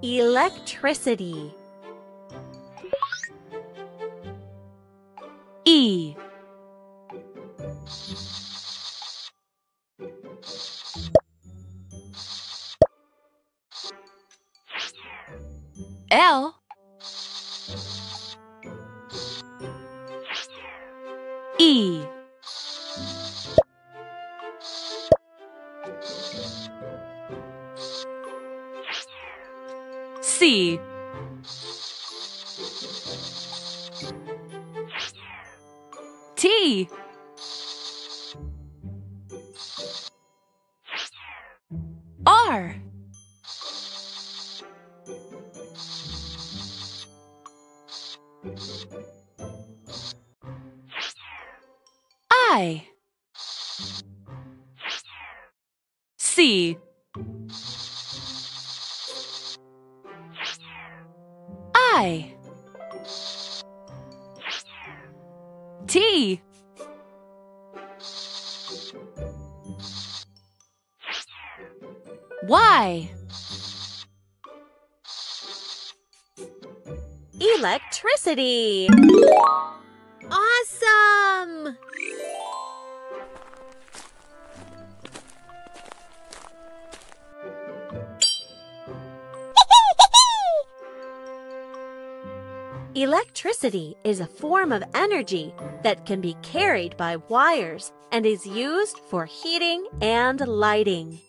Electricity. E L C T R. I. C I T Y Electricity. Electricity is a form of energy that can be carried by wires and is used for heating and lighting.